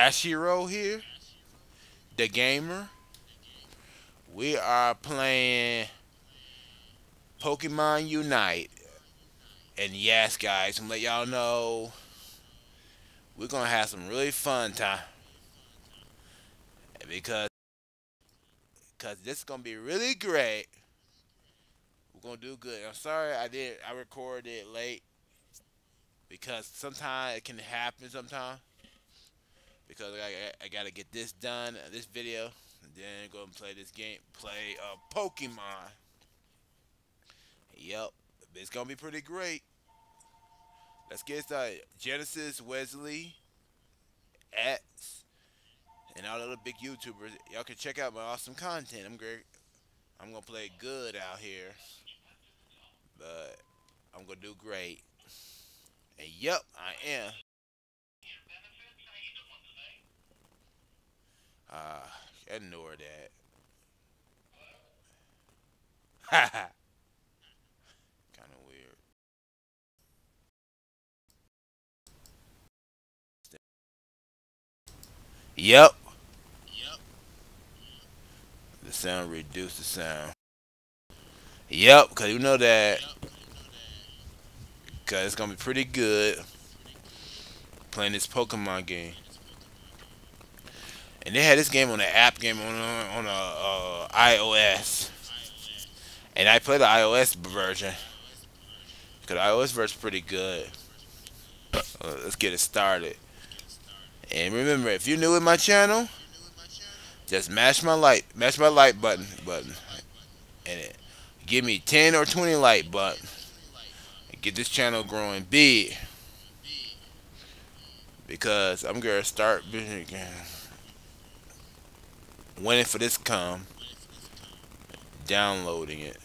Dashjiro here, the gamer. We are playing Pokemon Unite. And yes, guys, I'm let y'all know we're gonna have some really fun time because because this is gonna be really great. We're gonna do good. I'm sorry I did I recorded it late because sometimes it can happen sometimes because I, I gotta get this done this video and then go and play this game play uh, Pokemon. Yep it's gonna be pretty great. Let's get started. Genesis Wesley X and all the other big YouTubers. Y'all can check out my awesome content. I'm great. I'm gonna play good out here but I'm gonna do great. And yep I am uh, ignore that. Haha. kind of weird. Yep. Yep. The sound reduced the sound. Yep, because you know that. Because it's going to be pretty good playing this Pokemon game. And they had this game on the app game on on a uh, iOS, and I played the iOS version because the iOS version's pretty good. Uh, let's get it started. And remember, if you're new in my channel, just mash my light, mash my like button, button, and it, give me 10 or 20 like button. Get this channel growing big because I'm gonna start again waiting for this to come downloading it.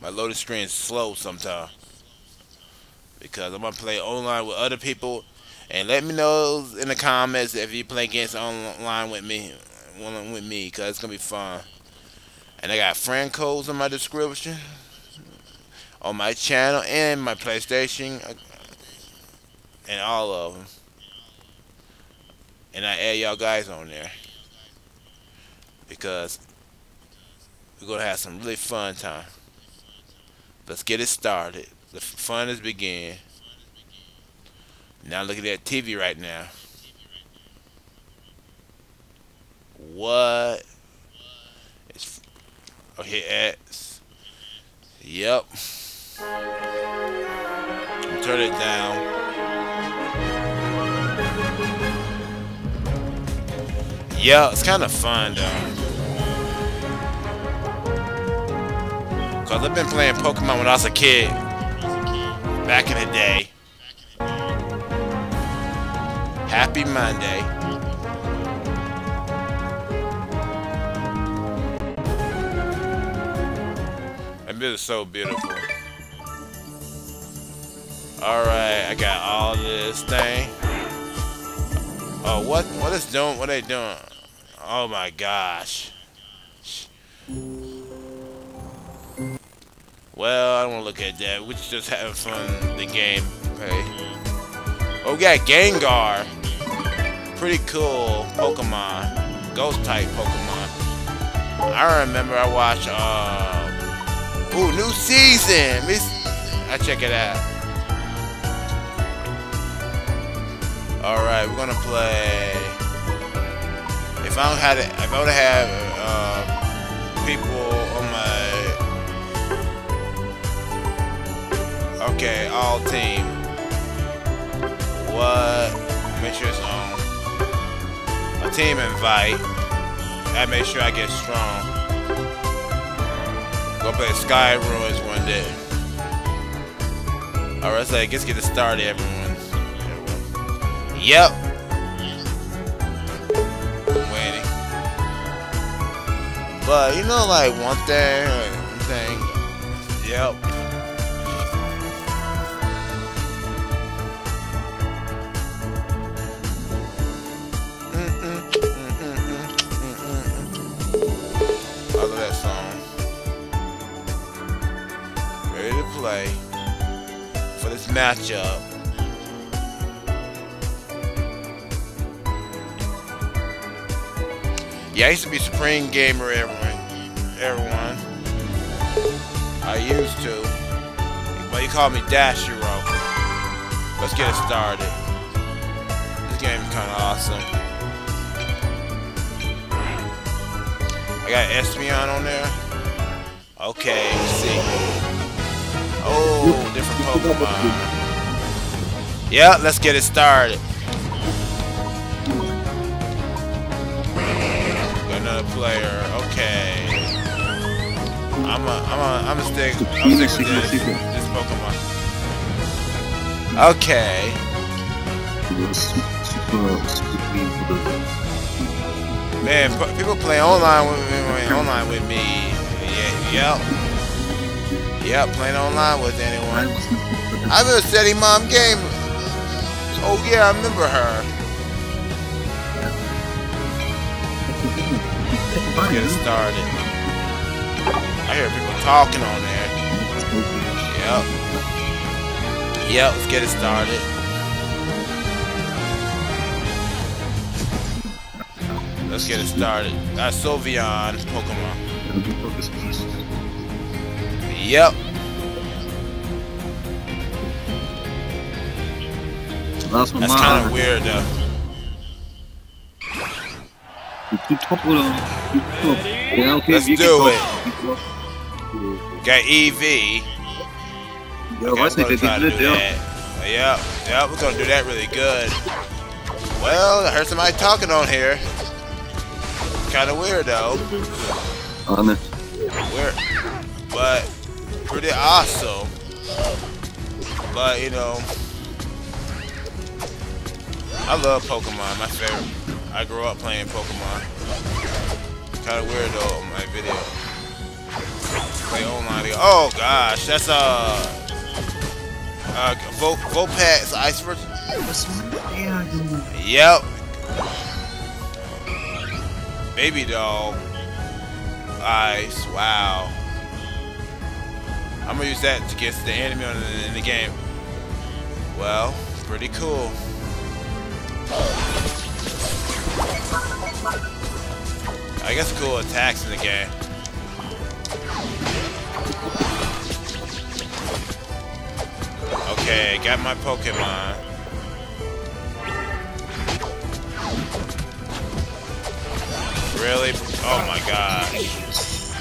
My loading screen is slow sometimes. Because I'm gonna play online with other people. And let me know in the comments if you play against online with me with me because it's gonna be fun. And I got friend codes in my description on my channel and my PlayStation and all of them and I add y'all guys on there because we're going to have some really fun time. Let's get it started. The fun is begun. Now look at that TV right now. What? It's okay. X. Yep. Turn it down. Yeah, it's kind of fun though. Cause I've been playing Pokemon when I was a kid. Back in the day. Happy Monday. And this is so beautiful. Alright, I got all this thing. Oh, what? What is doing? What are they doing? Oh my gosh. Well, I don't want to look at that. We're just having fun the game. Okay. Oh, we got Gengar. Pretty cool Pokemon. Ghost type Pokemon. I remember I watched, uh... Ooh, new season! I check it out. Alright, we're gonna play. If I don't have if I would have uh, people okay, all team. What? Make sure it's on. A team invite. I make sure I get strong. Go play Sky Ruins one day. Alright, so let's get it started, everyone. Yep. Waiting. But you know, like one thing, one thing. Yep. Play for this matchup. Yeah, I used to be Supreme Gamer, everyone. Everyone. I used to. But you call me Dashjiro. Let's get it started. This game is kind of awesome. I got Espeon on there. Okay, see. Oh, different Pokemon. Yeah, let's get it started. Another player. Okay. I'm a, I'm a, I'm a stick. I'm stick with this, this Pokemon. Okay. Man, people play online with me, online with me. Yeah, yep. Yep, playing online with anyone. I'm a steady mom game. Oh yeah, I remember her. Let's get it started. I hear people talking on there. Yep. Yep, let's get it started. Let's get it started. That's Sylveon Pokemon. Yep. That's kind of weird though. Let's do it. Got Eevee. Okay, we're gonna do that. Yep, yep, we're gonna do that really good. Well, I heard somebody talking on here. Kind of weird though. Honest. Weird, but pretty awesome. But you know, I love Pokemon. My favorite. I grew up playing Pokemon. Kind of weird though my video. Play online. Oh gosh, that's uh, uh, Vo Vulpix Ice version. Yep. Baby doll. Ice. Wow. I'm gonna use that to get the enemy in the game. Well, pretty cool. I guess cool attacks in the game. Okay, got my Pokemon. Really? Oh my gosh.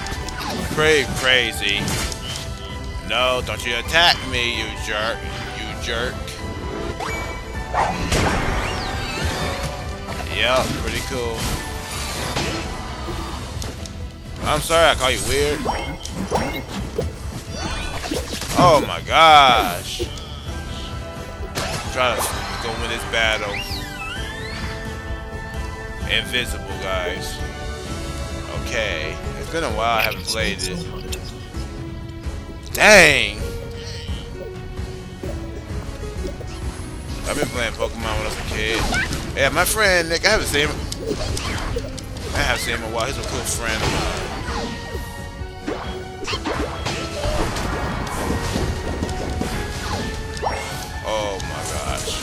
Pretty crazy. No, don't you attack me, you jerk. You jerk. Yeah, pretty cool. I'm sorry I call you weird. Oh my gosh. I'm trying to go win this battle. Invisible, guys. Okay. It's been a while I haven't played it. Dang! I've been playing Pokemon when I was a kid. Yeah, my friend Nick, I haven't seen him. I haven't seen him in a while. He's a cool friend of mine. Oh my gosh.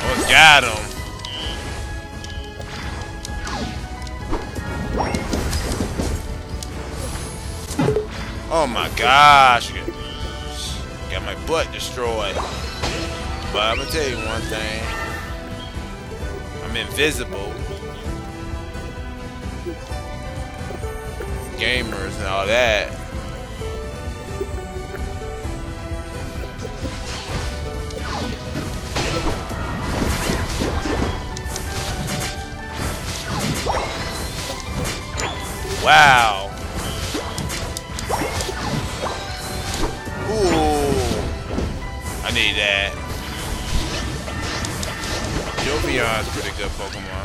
Oh, got him. Oh my gosh. Got my butt destroyed. But I'm gonna tell you one thing. I'm invisible. gamers and all that. Wow. I need that. Jolteon's pretty good Pokemon.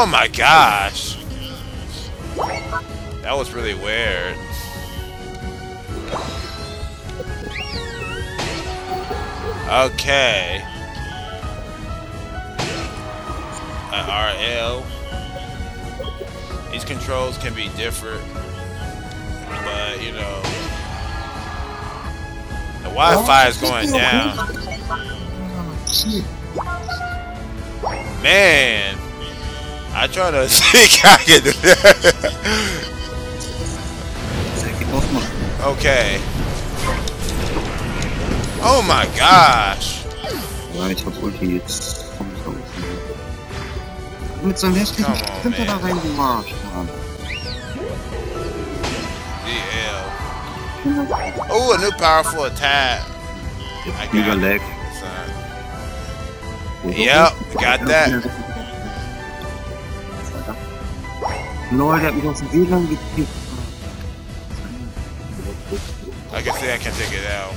Oh my gosh. That was really weird. Okay. Uh, RL. These controls can be different, but you know, the Wi-Fi is going down. Man, I try to see I can. Okay. Oh my gosh. Hab Ulti jetzt. Mann. DL. Oh, a new powerful attack. I got Mega it. Yep, got that. Lol, der hat mich aus dem WLAN. I can see I can take it out.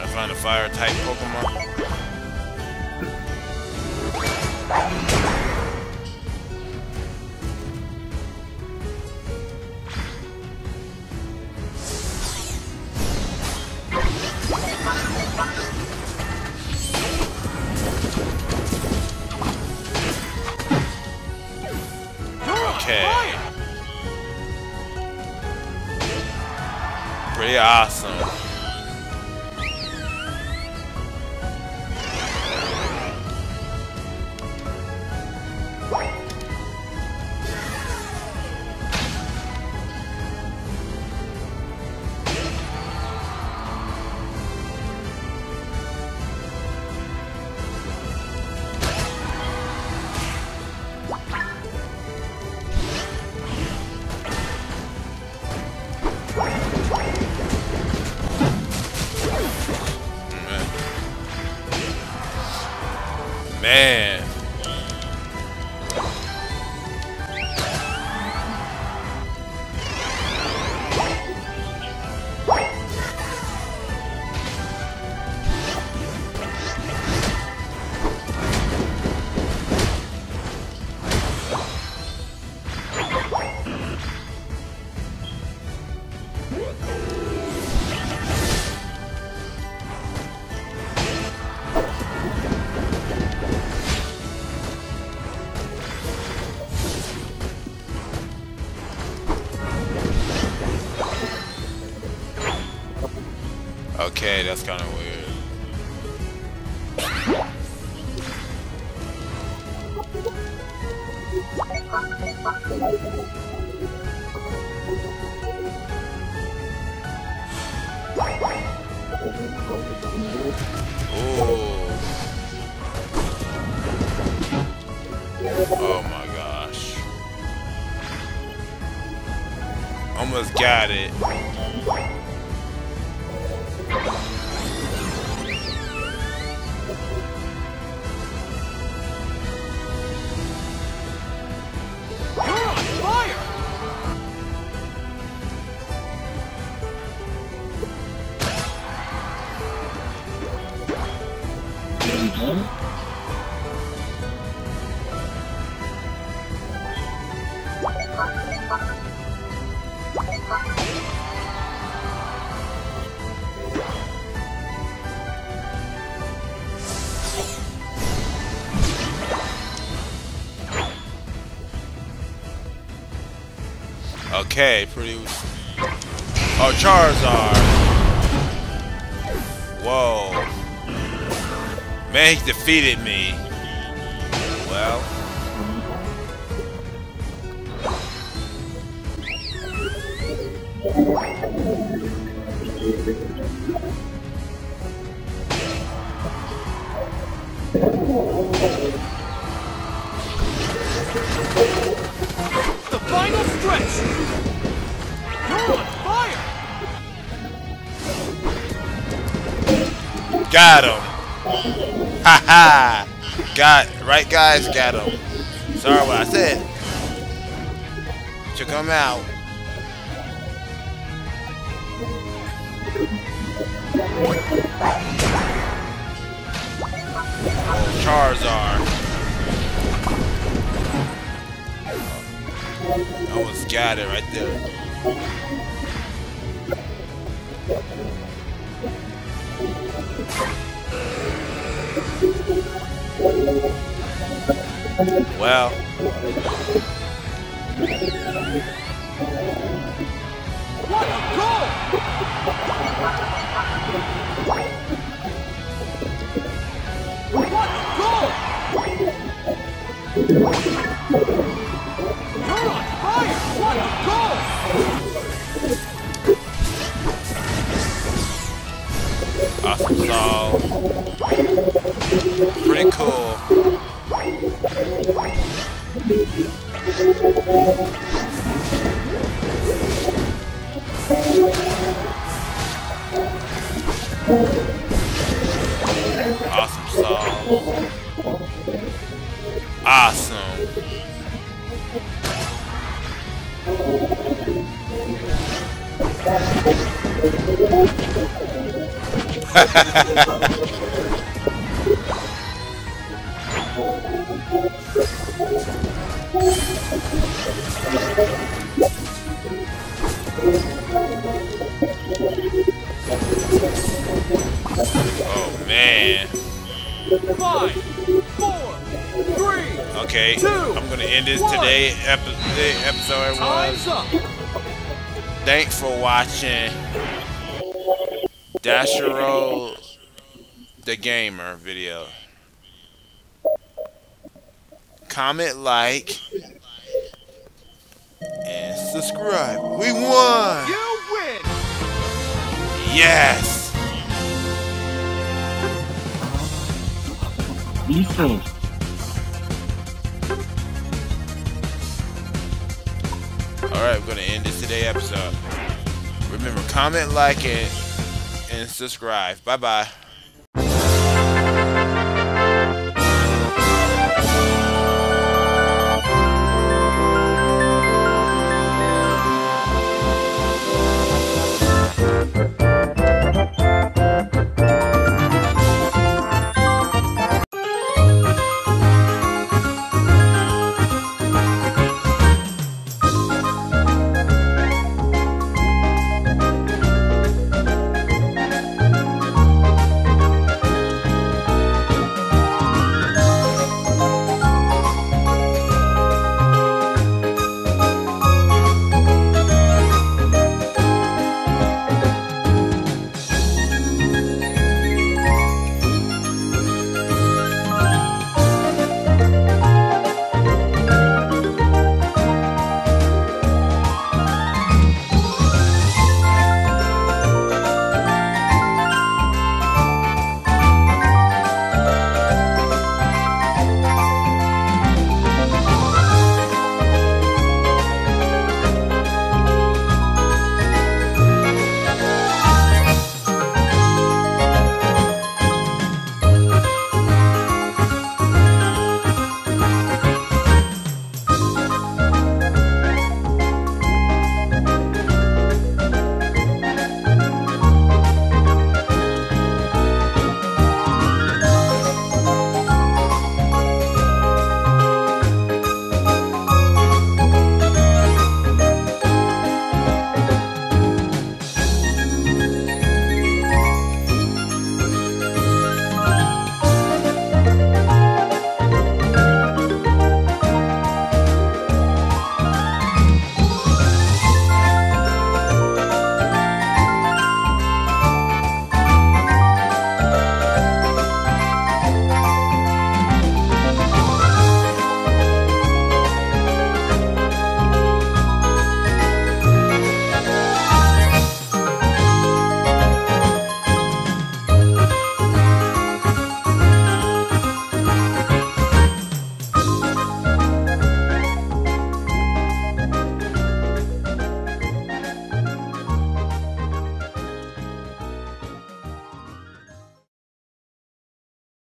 I found a fire type Pokemon. Okay. Pretty awesome. Man. Okay, that's kind of weird. Okay, pretty. Oh, Charizard. Whoa. Man, he defeated me. Well. The final stretch! Got him. Ha ha. Got right, guys. Got him. Sorry what I said. Check him out. Charizard. I almost got it right there. Well, What a goal! What a goal! You're on fire! What a goal! awesome. Pretty cool. Awesome song. Awesome. Okay, Two, I'm gonna end this one. today epi- episode. Everyone. Thanks for watching Dashjiro the Gamer video. Comment, like, and subscribe. We won! You win! Yes! Defense. Alright, we're gonna end this today episode. Remember, comment, like, it, and subscribe. Bye bye.